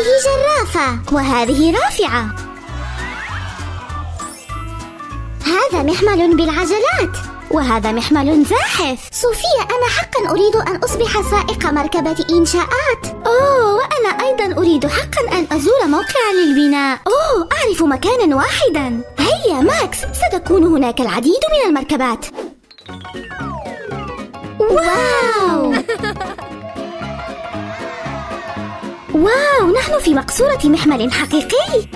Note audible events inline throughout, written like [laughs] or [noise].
هذه جرافة وهذه رافعة. هذا محمل بالعجلات وهذا محمل زاحف. صوفيا أنا حقا أريد أن أصبح سائق مركبة إنشاءات. أوه وأنا أيضا أريد حقا أن أزور موقعا للبناء. أوه أعرف مكانا واحدا. هيا ماكس ستكون هناك العديد من المركبات. واو! [laughs] واو نحن في مقصورة محمل حقيقي.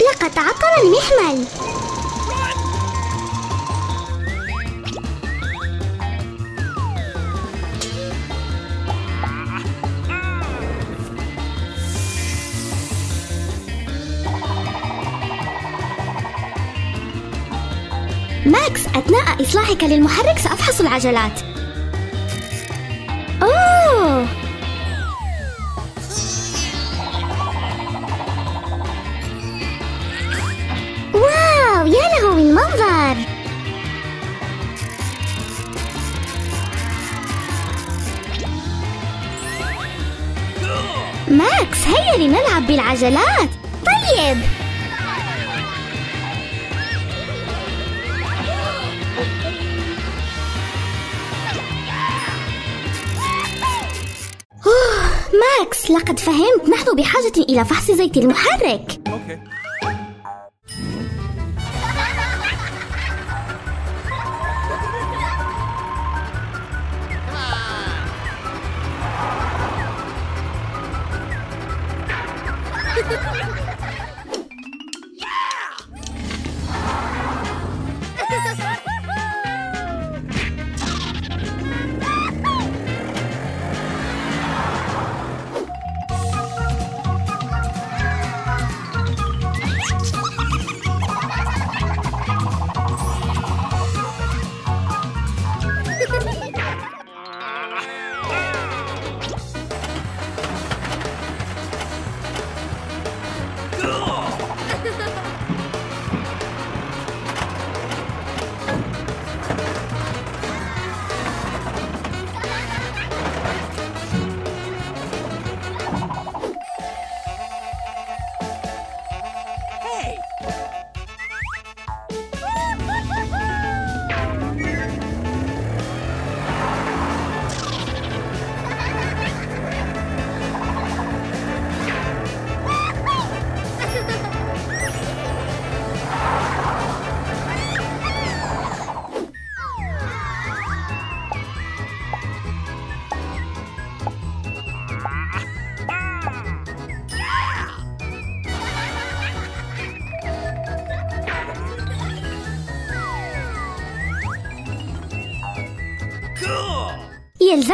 لقد تعطل المحمل. ماكس أثناء إصلاحك للمحرك سأفحص العجلات. أوه! واو! يا له من منظر! ماكس هيا لنلعب بالعجلات! لقد فهمت نحن بحاجة إلى فحص زيت المحرك Okay.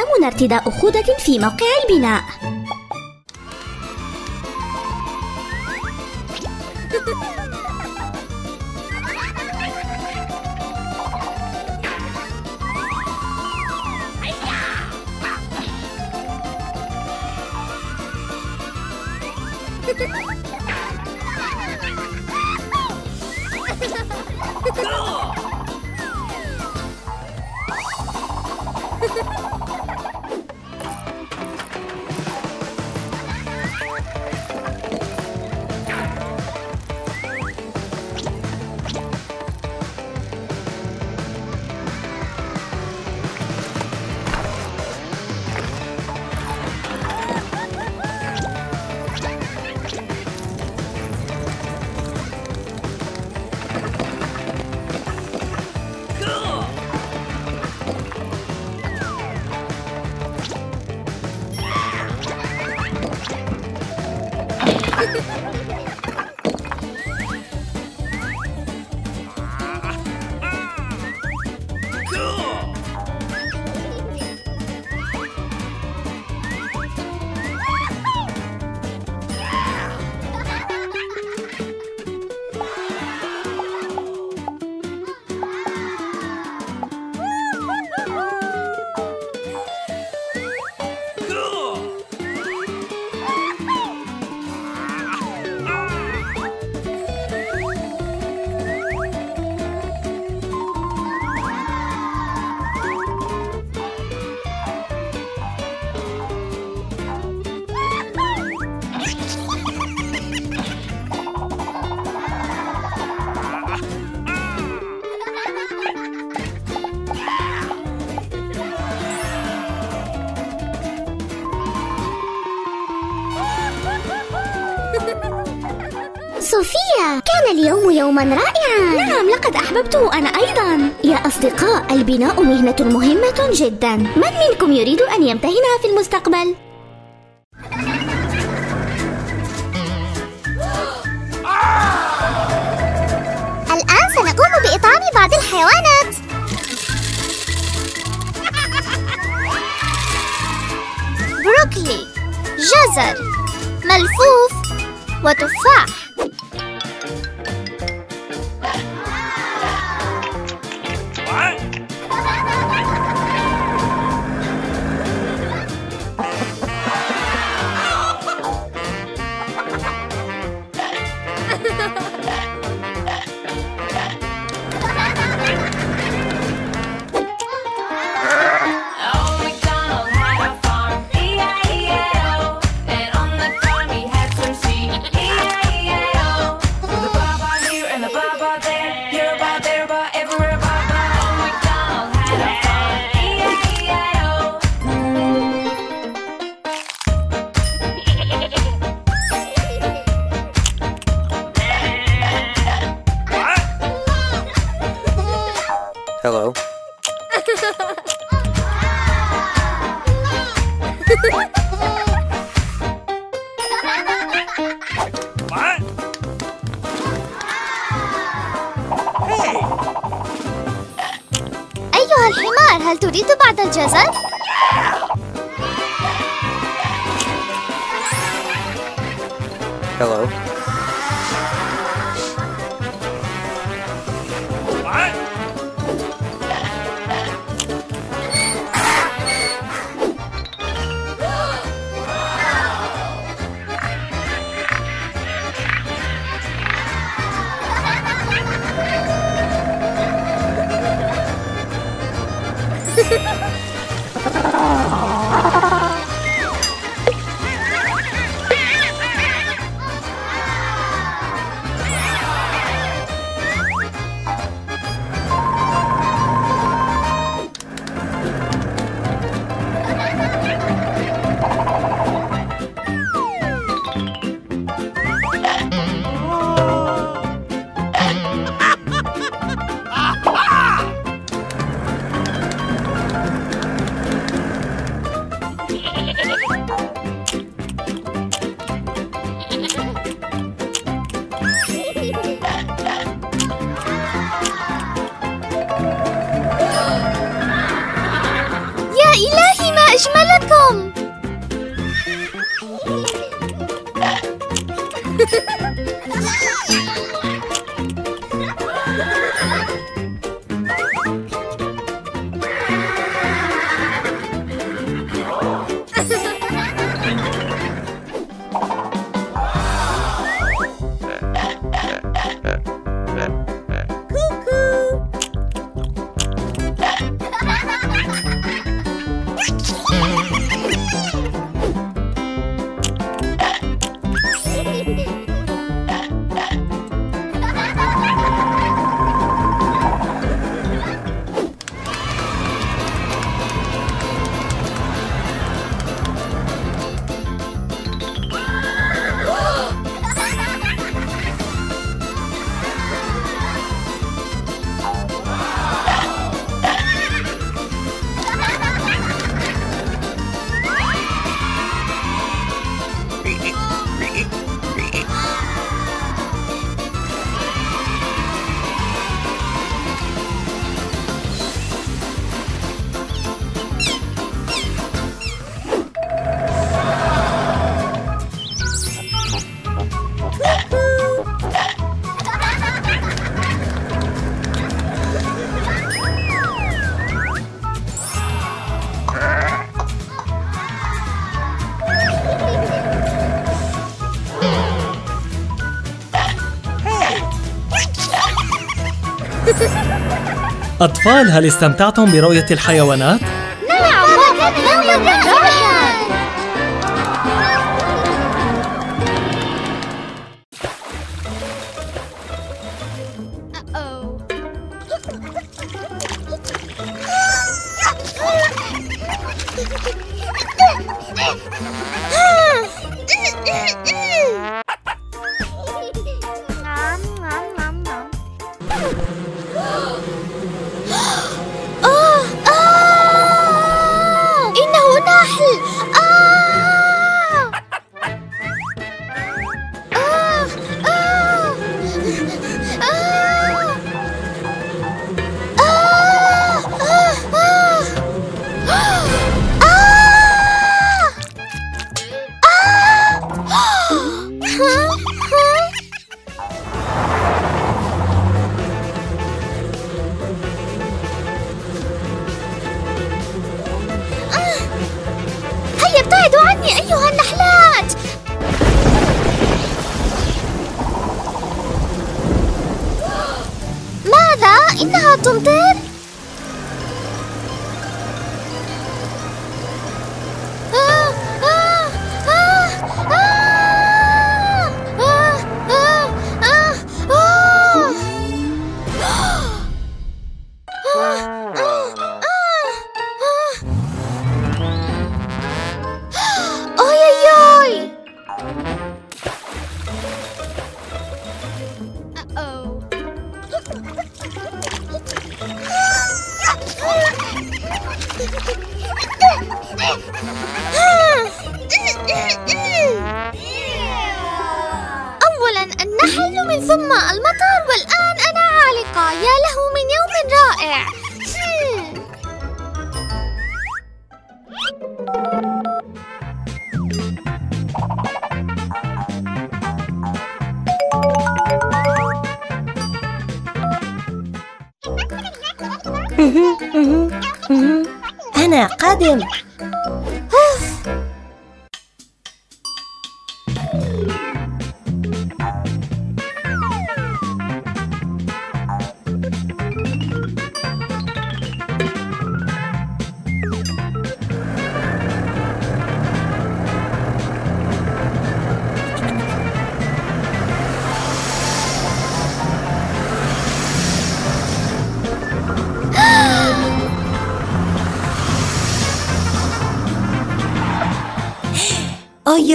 يلزمنا ارتداء خوذة في موقع البناء No! [laughs] [laughs] رائعا. نعم لقد أحببته أنا أيضا. يا أصدقاء البناء مهنة مهمة جدا. من منكم يريد أن يمتهنها في المستقبل؟ الآن سنقوم بإطعام بعض الحيوانات. بروكلي جزر ملفوف وتفاح. هل تريد بعض الجزر؟ Hello. أطفال هل استمتعتم برؤية الحيوانات؟ يا أيها النحلات ماذا؟ إنها تمطر؟ أنا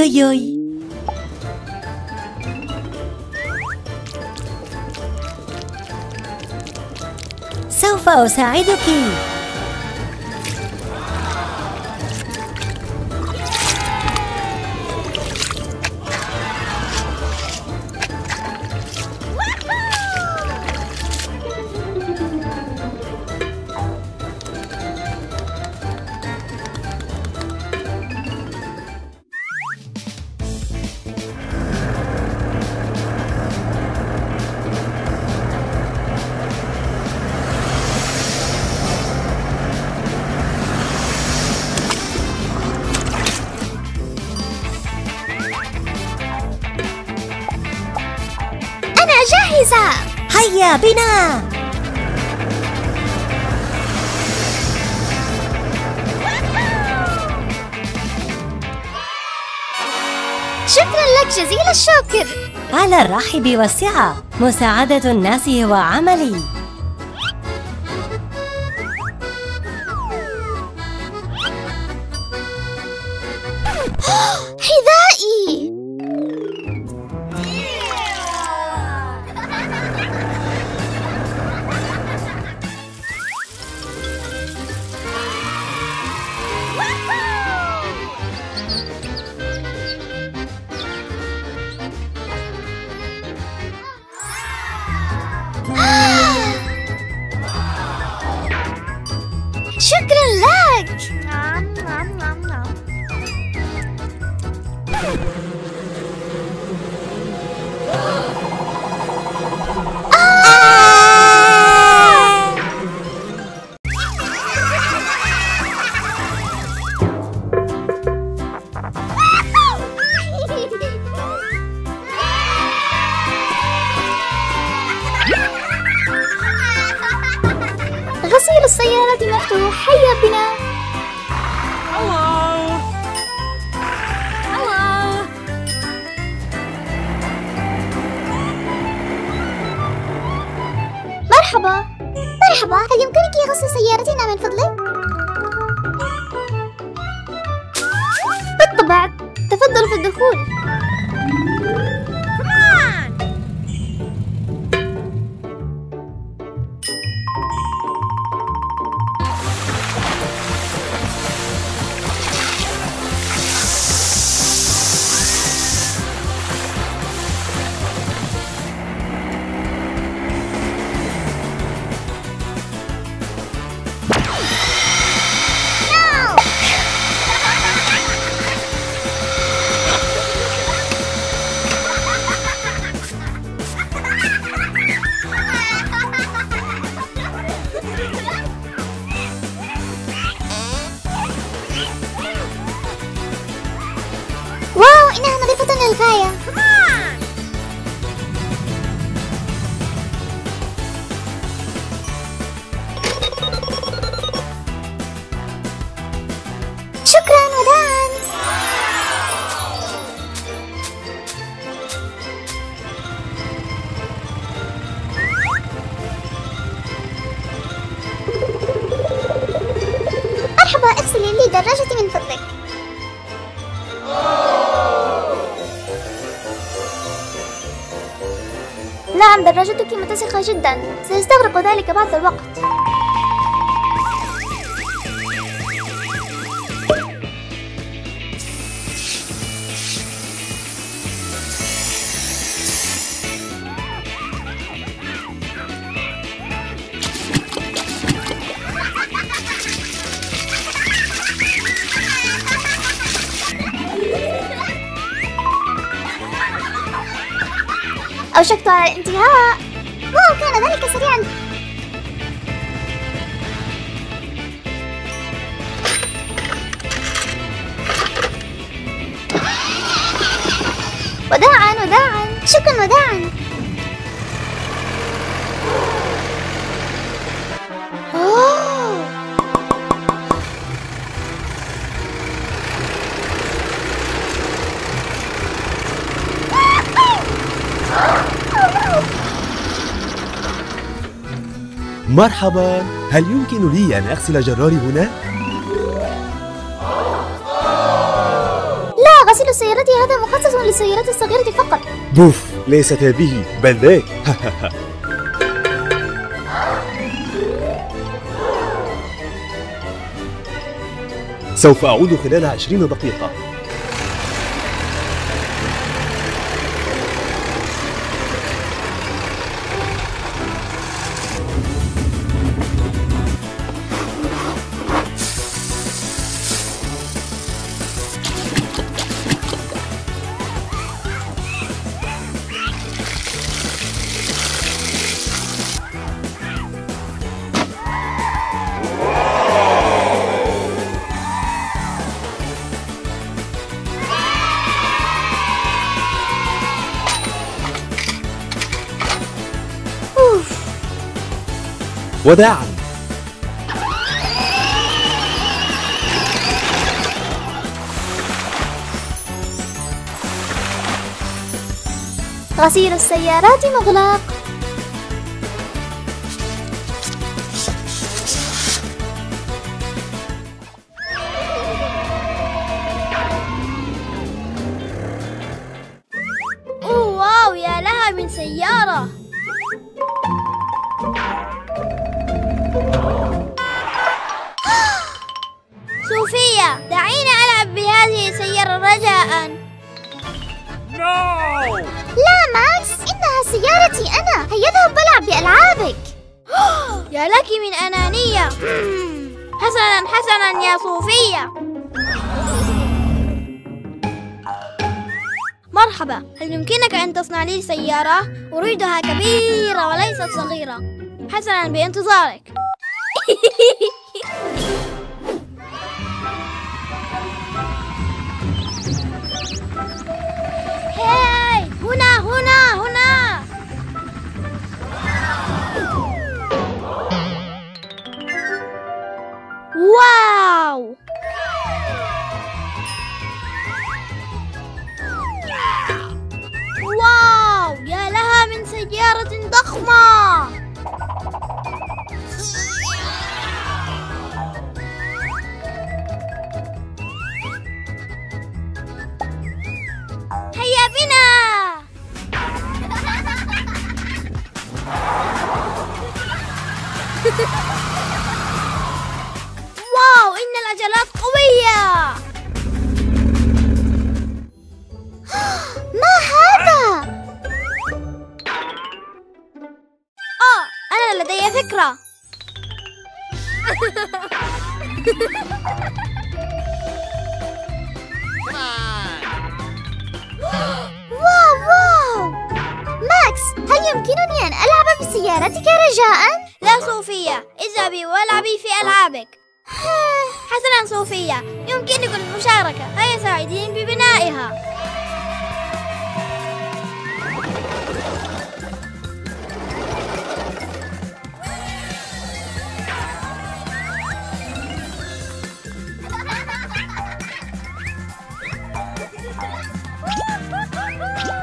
قادم أوي أوي أوي سوف هيا بنا شكرا لك جزيل الشكر. على الرحب والسعة. مساعدة الناس هو عملي مرحبا. مرحبا. هل يمكنك غسل سيارتنا من فضلك؟ بالطبع تفضل في الدخول. متسخة جدا. سيستغرق ذلك بعض الوقت. أوشكت على الانتهاء. شكرا وداعا أوه. مرحبا هل يمكن لي أن أغسل جراري هنا؟ لا غسيل السيارة هذا مخصص للسيارات الصغيرة بوف. ليست هذه بل ذاك [laughs] سوف أعود خلال عشرين دقيقة. وداعا. غسيل السيارات مغلق. لا ماكس إنها سيارتي أنا. هيا اذهب والعب بألعابك. [gasps] يا لك من أنانية. [laughs] حسنا حسنا يا صوفيا مرحبا. هل يمكنك أن تصنع لي سيارة؟ أريدها كبيرة وليست صغيرة. حسنا بانتظارك. [laughs] واو واو يا لها من سيارة ضخمة. هيا بنا. واو [laughs] ألعب بسيارتك رجاء؟ لا صوفيا اذهبي والعبي في ألعابك [sighs] حسنا صوفيا يمكنكم المشاركة هيا ساعديني ببنائها هيا [laughs]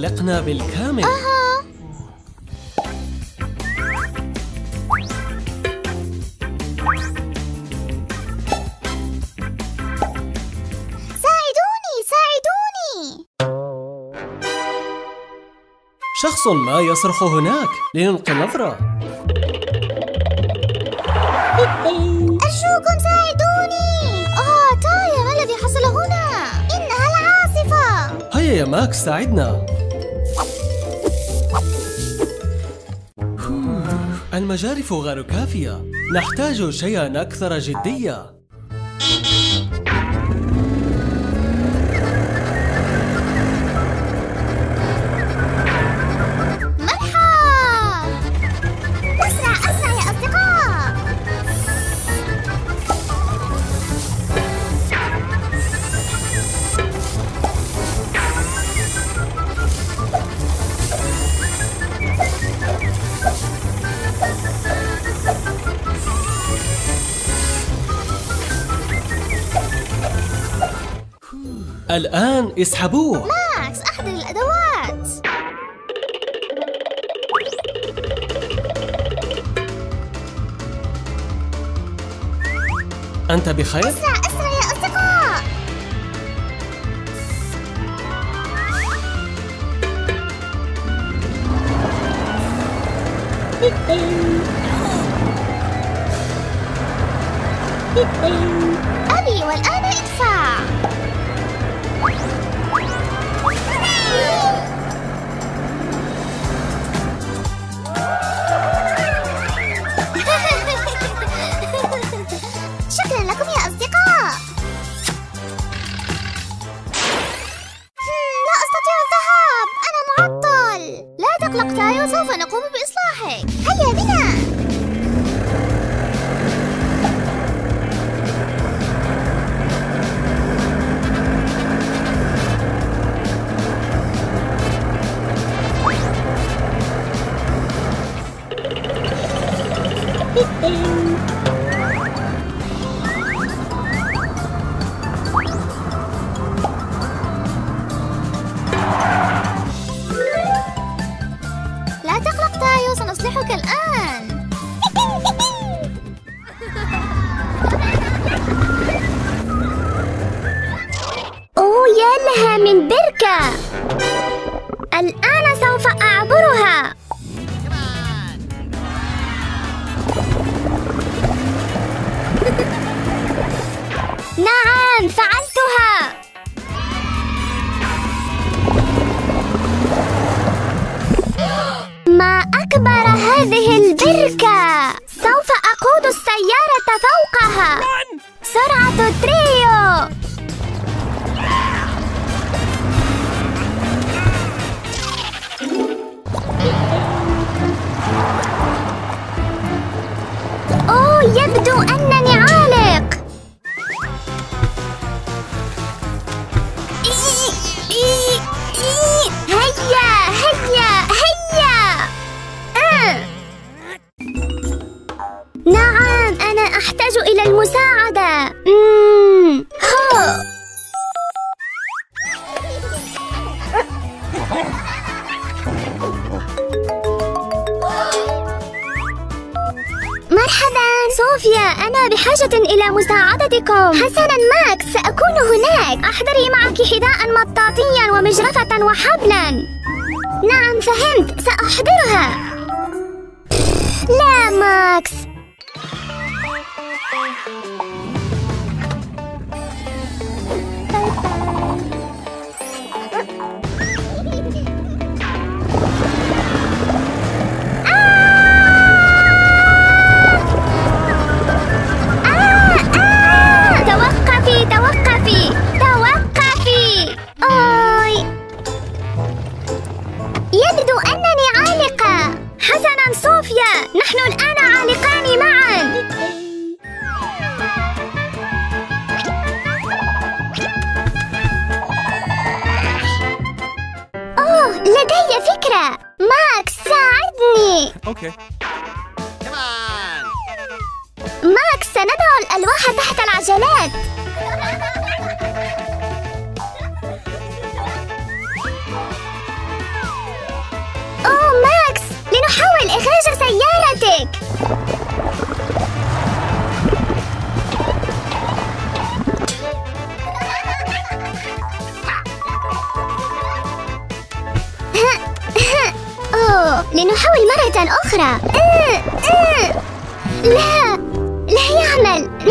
علقنا بالكامل. ساعدوني ساعدوني. شخص ما يصرخ هناك. لنلقي نظرة. أرجوكم ساعدوني. آه تايا ما الذي حصل هنا؟ إنها العاصفة. هيا يا ماكس ساعدنا. المجارف غير كافية. نحتاج شيئا أكثر جدية. الآن اسحبوه. ماكس أحضر الأدوات. أنت بخير؟ أسرع أسرع يا أصدقاء. أبي والآن أوه يبدو مساعدتكم حسنا ماكس. سأكون هناك. أحضري معك حذاء مطاطيا ومجرفة وحبلا. نعم فهمت. سأحضرها. لا ماكس.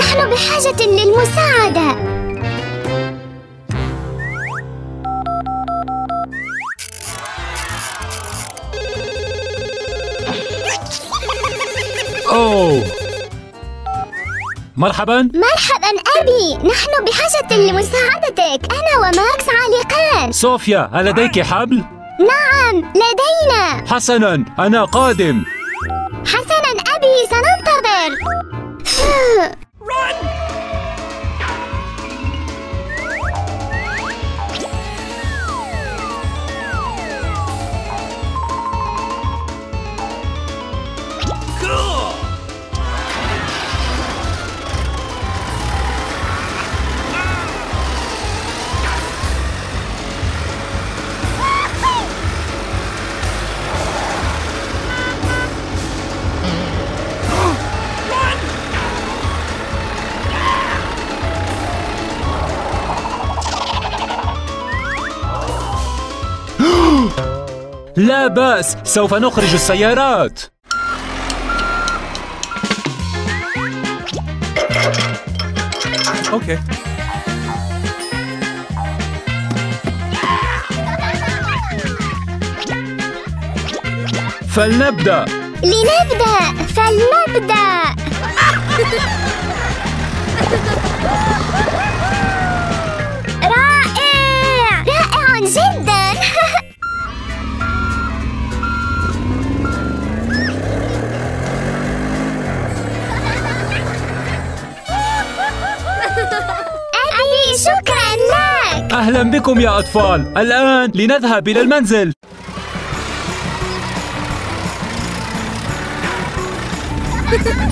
نحن بحاجة للمساعدة. أوه. مرحبا. مرحبا أبي. نحن بحاجة لمساعدتك. أنا وماكس عالقان. صوفيا هل لديك حبل؟ نعم لدينا. حسنا أنا قادم. حسنا أبي سننتظر. لا بأس سوف نخرج السيارات. أوكي. فلنبدأ. لنبدأ. فلنبدأ. [laughs] أهلا بكم يا أطفال الآن لنذهب إلى المنزل! [laughs]